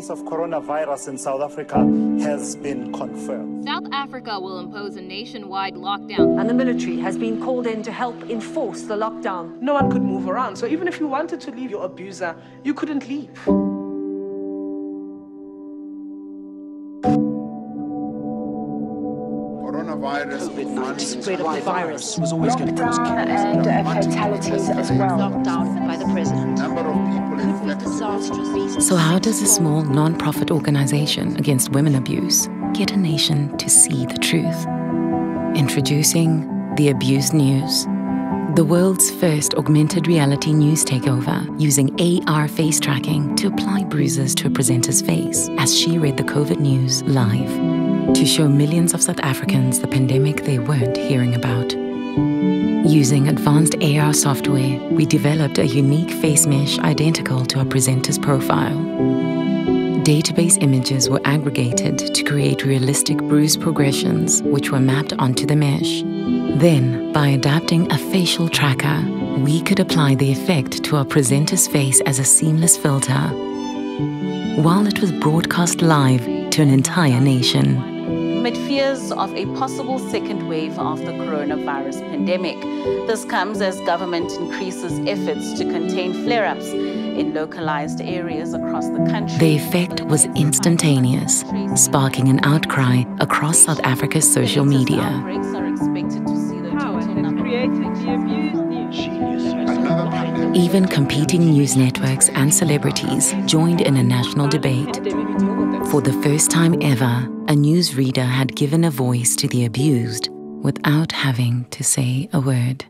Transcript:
case of coronavirus in South Africa has been confirmed. South Africa will impose a nationwide lockdown. And the military has been called in to help enforce the lockdown. No one could move around. So even if you wanted to leave your abuser, you couldn't leave. coronavirus spread of the virus was always going to cause and uh, fatalities as well. Lockdown by the president. Of people infected. So, how does a small non profit organization against women abuse get a nation to see the truth? Introducing The Abused News, the world's first augmented reality news takeover using AR face tracking to apply bruises to a presenter's face as she read the COVID news live to show millions of South Africans the pandemic they weren't hearing about. Using advanced AR software, we developed a unique face mesh identical to our presenter's profile. Database images were aggregated to create realistic bruise progressions, which were mapped onto the mesh. Then, by adapting a facial tracker, we could apply the effect to our presenter's face as a seamless filter, while it was broadcast live to an entire nation. Amid fears of a possible second wave of the coronavirus pandemic, this comes as government increases efforts to contain flare ups in localized areas across the country. The effect was instantaneous, sparking an outcry across South Africa's social media. Outbreaks are expected to see the total is number creating the abused news? Another pandemic. Even competing news networks and celebrities joined in a national debate. For the first time ever, a newsreader had given a voice to the abused without having to say a word.